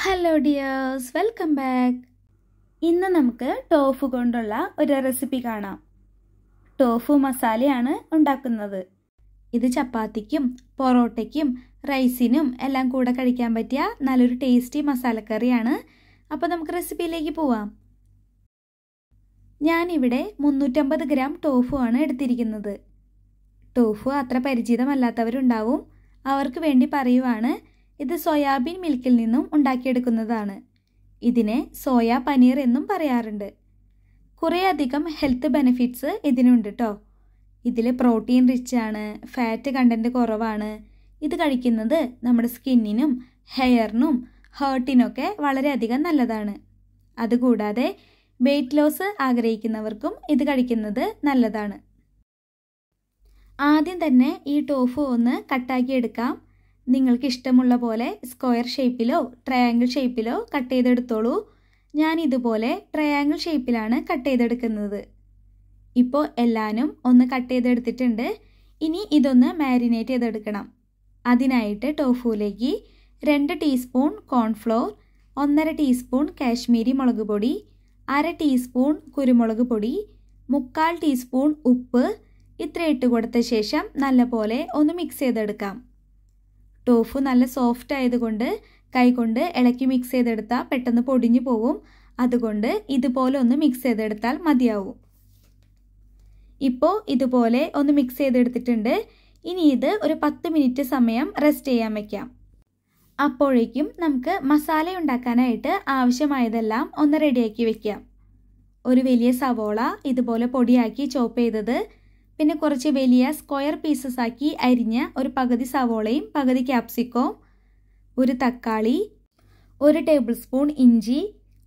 Hello dears welcome back ഇന്ന് നമുക്ക് tofu കൊണ്ടുള്ള ഒരു റെസിപ്പി കാണാം. ടോഫു മസാലയാണ് ഉണ്ടാക്കുന്നത്. ഇത് ചപ്പാത്തിക്കും പൊറോട്ടയ്ക്കും റൈസിനും എല്ലാം കൂടെ കഴിക്കാൻ പറ്റിയ നല്ലൊരു ടേസ്റ്റി മസാലക്കറിയാണ്. അപ്പോൾ നമുക്ക് റെസിപ്പിയിലേക്ക് പോവാം. ഞാനിവിടെ മുന്നൂറ്റമ്പത് ഗ്രാം ടോഫു ആണ് എടുത്തിരിക്കുന്നത്. ടോഫു അത്ര പരിചിതമല്ലാത്തവരുണ്ടാവും. അവർക്ക് വേണ്ടി പറയുവാണ് ഇത് സോയാബീൻ മിൽക്കിൽ നിന്നും ഉണ്ടാക്കിയെടുക്കുന്നതാണ്. ഇതിനെ സോയ പനീർ എന്നും പറയാറുണ്ട്. കുറേയധികം ഹെൽത്ത് ബെനിഫിറ്റ്സ് ഇതിനുണ്ട് കേട്ടോ ഇതിൽ പ്രോട്ടീൻ റിച്ച് ആണ് ഫാറ്റ് കണ്ടന്റ് കുറവാണ്. ഇത് കഴിക്കുന്നത് നമ്മുടെ സ്കിന്നിനും ഹെയറിനും ഹേർട്ടിനൊക്കെ വളരെയധികം നല്ലതാണ്. അതുകൂടാതെ വെയ്റ്റ് ലോസ് ആഗ്രഹിക്കുന്നവർക്കും ഇത് കഴിക്കുന്നത് നല്ലതാണ്. ആദ്യം തന്നെ ഈ ടോഫു ഒന്ന് കട്ടാക്കി എടുക്കാം. നിങ്ങൾക്ക് ഇഷ്ടമുള്ള പോലെ സ്ക്വയർ ഷേപ്പിലോ ട്രയാങ്കിൾ ഷേപ്പിലോ കട്ട് ചെയ്തെടുത്തോളൂ. ഞാൻ ഇതുപോലെ ട്രയാങ്കിൾ ഷേപ്പിലാണ് കട്ട് ചെയ്തെടുക്കുന്നത്. ഇപ്പോൾ എല്ലാനും ഒന്ന് കട്ട് ചെയ്തെടുത്തിട്ടുണ്ട്. ഇനി ഇതൊന്ന് മാരിനേറ്റ് ചെയ്തെടുക്കണം. അതിനായിട്ട് ടോഫുവിലേക്ക് രണ്ട് ടീസ്പൂൺ കോൺഫ്ലോർ ഒന്നര ടീസ്പൂൺ കാശ്മീരി മുളക് പൊടി അര ടീസ്പൂൺ കുരുമുളക് പൊടി മുക്കാൽ ടീസ്പൂൺ ഉപ്പ്. ഇത്ര ഇട്ട് കൊടുത്ത ശേഷം നല്ലപോലെ ഒന്ന് മിക്സ് ചെയ്തെടുക്കാം. ടോഫു നല്ല സോഫ്റ്റ് ആയതുകൊണ്ട് കൈകൊണ്ട് ഇളക്കി മിക്സ് ചെയ്തെടുത്താൽ പെട്ടെന്ന് പൊടിഞ്ഞു പോവും. അതുകൊണ്ട് ഇതുപോലെ ഒന്ന് മിക്സ് ചെയ്തെടുത്താൽ മതിയാവും. ഇപ്പോൾ ഇതുപോലെ ഒന്ന് മിക്സ് ചെയ്തെടുത്തിട്ടുണ്ട്. ഇനി ഇത് ഒരു പത്ത് മിനിറ്റ് സമയം റെസ്റ്റ് ചെയ്യാൻ വയ്ക്കാം അപ്പോഴേക്കും നമുക്ക് മസാല ഉണ്ടാക്കാനായിട്ട് ആവശ്യമായതെല്ലാം ഒന്ന് റെഡിയാക്കി വെക്കാം. ഒരു വലിയ സവോള ഇതുപോലെ പൊടിയാക്കി ചോപ്പ് ചെയ്തത് പിന്നെ കുറച്ച് വലിയ സ്ക്വയർ പീസസ് ആക്കി അരിഞ്ഞ ഒരു പകുതി സവോളയും പകുതി ക്യാപ്സിക്കോ ഒരു തക്കാളി ഒരു ടേബിൾ സ്പൂൺ ഇഞ്ചി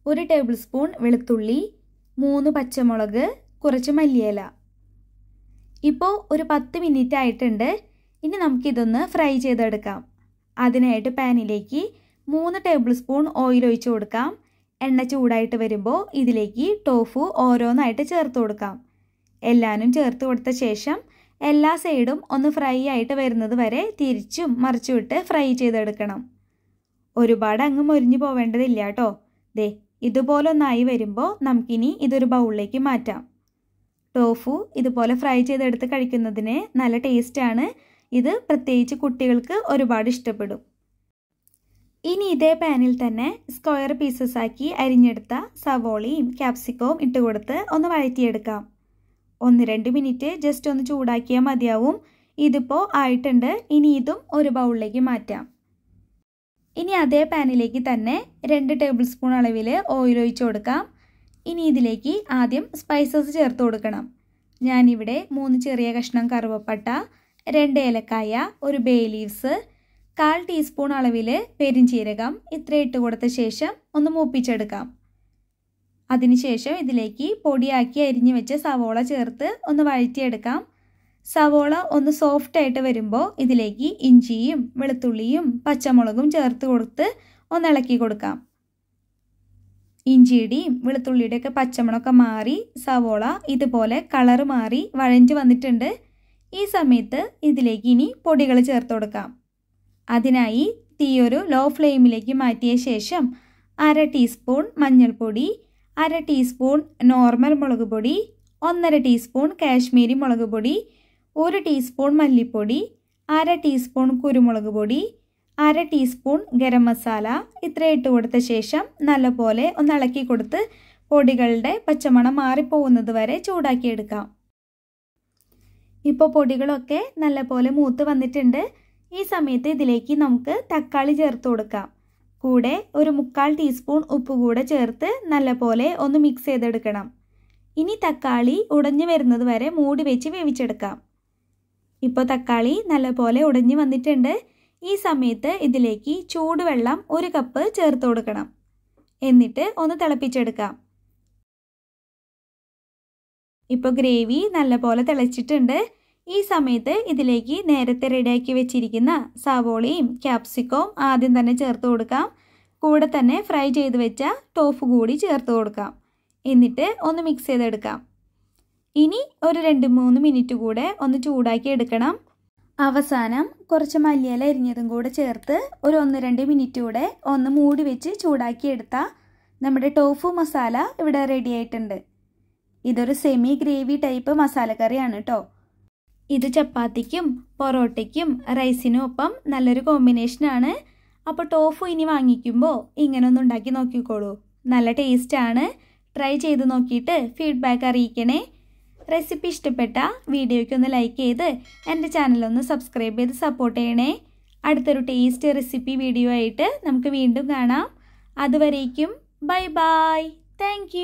ഒരു ടേബിൾ സ്പൂൺ വെളുത്തുള്ളി മൂന്ന് പച്ചമുളക് കുറച്ച് മല്ലിയില. ഇപ്പോൾ ഒരു പത്ത് മിനിറ്റ് ആയിട്ടുണ്ട്. ഇനി നമുക്കിതൊന്ന് ഫ്രൈ ചെയ്തെടുക്കാം. അതിനായിട്ട് പാനിലേക്ക് മൂന്ന് ടേബിൾ സ്പൂൺ ഓയിൽ ഒഴിച്ചു കൊടുക്കാം. എണ്ണ ചൂടായിട്ട് വരുമ്പോൾ ഇതിലേക്ക് ടോഫു ഓരോന്നായിട്ട് ചേർത്ത് കൊടുക്കാം. എല്ലാനും ചേർത്ത് കൊടുത്ത ശേഷം എല്ലാ സൈഡും ഒന്ന് ഫ്രൈ ആയിട്ട് വരുന്നത് വരെ തിരിച്ചും മറിച്ചുവിട്ട് ഫ്രൈ ചെയ്തെടുക്കണം. ഒരുപാട് അങ്ങ് മൊരിഞ്ഞു പോവേണ്ടതില്ല കേട്ടോ. ദേ ഇതുപോലൊന്നായി വരുമ്പോൾ നമുക്കിനി ഇതൊരു ബൗളിലേക്ക് മാറ്റാം. ടോഫു ഇതുപോലെ ഫ്രൈ ചെയ്തെടുത്ത് കഴിക്കുന്നതിന് നല്ല ടേസ്റ്റാണ്. ഇത് പ്രത്യേകിച്ച് കുട്ടികൾക്ക് ഒരുപാട് ഇഷ്ടപ്പെടും. ഇനി ഇതേ പാനിൽ തന്നെ സ്ക്വയർ പീസസ് ആക്കി അരിഞ്ഞെടുത്ത സവോളയും ക്യാപ്സിക്കവും ഇട്ട് കൊടുത്ത് ഒന്ന് വഴറ്റിയെടുക്കാം. ഒന്ന് രണ്ട് മിനിറ്റ് ജസ്റ്റ് ഒന്ന് ചൂടാക്കിയാൽ മതിയാവും. ഇതിപ്പോൾ ആയിട്ടുണ്ട്. ഇനി ഇതും ഒരു ബൗളിലേക്ക് മാറ്റാം. ഇനി അതേ പാനിലേക്ക് തന്നെ രണ്ട് ടേബിൾ സ്പൂൺ അളവിൽ ഓയിൽ ഒഴിച്ച് കൊടുക്കാം. ഇനി ഇതിലേക്ക് ആദ്യം സ്പൈസസ് ചേർത്ത് കൊടുക്കണം. ഞാനിവിടെ മൂന്ന് ചെറിയ കഷ്ണം കറുവപ്പട്ട രണ്ട് ഏലക്കായ ഒരു ബേ ലീവ്സ് കാൽ ടീസ്പൂൺ അളവിൽ പെരിഞ്ചീരകം ഇത്ര ഇട്ട് കൊടുത്ത ശേഷം ഒന്ന് മൂപ്പിച്ചെടുക്കാം. അതിനുശേഷം ഇതിലേക്ക് പൊടിയാക്കി അരിഞ്ഞു വെച്ച സവോള ചേർത്ത് ഒന്ന് വഴറ്റിയെടുക്കാം. സവോള ഒന്ന് സോഫ്റ്റ് ആയിട്ട് വരുമ്പോൾ ഇതിലേക്ക് ഇഞ്ചിയും വെളുത്തുള്ളിയും പച്ചമുളകും ചേർത്ത് കൊടുത്ത് ഒന്ന് ഇളക്കി കൊടുക്കാം. ഇഞ്ചിയുടെയും വെളുത്തുള്ളിയുടെയൊക്കെ പച്ചമുളകൊക്കെ മാറി സവോള ഇതുപോലെ കളർ മാറി വഴഞ്ഞു വന്നിട്ടുണ്ട്. ഈ സമയത്ത് ഇതിലേക്ക് ഇനി പൊടികൾ ചേർത്ത് കൊടുക്കാം. അതിനായി തീയൊരു ലോ ഫ്ലെയിമിലേക്ക് മാറ്റിയ ശേഷം അര ടീസ്പൂൺ മഞ്ഞൾപ്പൊടി അര ടീസ്പൂൺ നോർമൽ മുളക് പൊടി ഒന്നര ടീസ്പൂൺ കാശ്മീരി മുളക് പൊടി ഒരു ടീസ്പൂൺ മല്ലിപ്പൊടി അര ടീസ്പൂൺ കുരുമുളക് പൊടി അര ടീസ്പൂൺ ഗരം മസാല. ഇത്ര ഇട്ട് കൊടുത്ത ശേഷം നല്ലപോലെ ഒന്ന് ഇളക്കി കൊടുത്ത് പൊടികളുടെ പച്ചമണം മാറിപ്പോകുന്നത് വരെ ചൂടാക്കിയെടുക്കാം ഇപ്പോൾ പൊടികളൊക്കെ നല്ലപോലെ മൂത്ത് വന്നിട്ടുണ്ട്. ഈ സമയത്ത് ഇതിലേക്ക് നമുക്ക് തക്കാളി ചേർത്ത് കൊടുക്കാം. കൂടെ ഒരു മുക്കാൽ ടീസ്പൂൺ ഉപ്പ് കൂടെ ചേർത്ത് നല്ലപോലെ ഒന്ന് മിക്സ് ചെയ്തെടുക്കണം. ഇനി തക്കാളി ഉടഞ്ഞു വരുന്നത് വരെ മൂടി വെച്ച് വേവിച്ചെടുക്കാം. ഇപ്പോൾ തക്കാളി നല്ലപോലെ ഉടഞ്ഞു വന്നിട്ടുണ്ട്. ഈ സമയത്ത് ഇതിലേക്ക് ചൂടുവെള്ളം ഒരു കപ്പ് ചേർത്ത് കൊടുക്കണം. എന്നിട്ട് ഒന്ന് തിളപ്പിച്ചെടുക്കാം. ഇപ്പോൾ ഗ്രേവി നല്ലപോലെ തിളച്ചിട്ടുണ്ട്. ഈ സമയത്ത് ഇതിലേക്ക് നേരത്തെ റെഡിയാക്കി വെച്ചിരിക്കുന്ന സവോളയും ക്യാപ്സിക്കവും ആദ്യം തന്നെ ചേർത്ത് കൊടുക്കാം. കൂടെ തന്നെ ഫ്രൈ ചെയ്ത് വെച്ച ടോഫ് കൂടി ചേർത്ത് കൊടുക്കാം. എന്നിട്ട് ഒന്ന് മിക്സ് ചെയ്തെടുക്കാം. ഇനി ഒരു രണ്ട് മൂന്ന് മിനിറ്റ് കൂടെ ഒന്ന് ചൂടാക്കി എടുക്കണം. അവസാനം കുറച്ച് മല്ലിയില എരിഞ്ഞതും കൂടെ ചേർത്ത് ഒരു ഒന്ന് രണ്ട് മിനിറ്റ് കൂടെ ഒന്ന് മൂടി വെച്ച് ചൂടാക്കി എടുത്താൽ നമ്മുടെ ടോഫു മസാല ഇവിടെ റെഡി ആയിട്ടുണ്ട്. ഇതൊരു സെമി ഗ്രേവി ടൈപ്പ് മസാലക്കറിയാണ് കേട്ടോ ഇത് ചപ്പാത്തിക്കും പൊറോട്ടയ്ക്കും റൈസിനും ഒപ്പം നല്ലൊരു കോമ്പിനേഷനാണ് അപ്പോൾ ടോഫു ഇനി വാങ്ങിക്കുമ്പോൾ ഇങ്ങനെ ഒന്ന് ഉണ്ടാക്കി നോക്കിക്കോളൂ. നല്ല ടേസ്റ്റാണ് ട്രൈ ചെയ്ത് നോക്കിയിട്ട് ഫീഡ്ബാക്ക് അറിയിക്കണേ. റെസിപ്പി ഇഷ്ടപ്പെട്ട വീഡിയോയ്ക്ക് ഒന്ന് ലൈക്ക് ചെയ്ത് എന്റെ ചാനലൊന്ന് സബ്സ്ക്രൈബ് ചെയ്ത് സപ്പോർട്ട് ചെയ്യണേ. അടുത്തൊരു ടേസ്റ്റ് റെസിപ്പി വീഡിയോ ആയിട്ട് നമുക്ക് വീണ്ടും കാണാം. അതുവരേക്കും ബൈ ബൈ താങ്ക്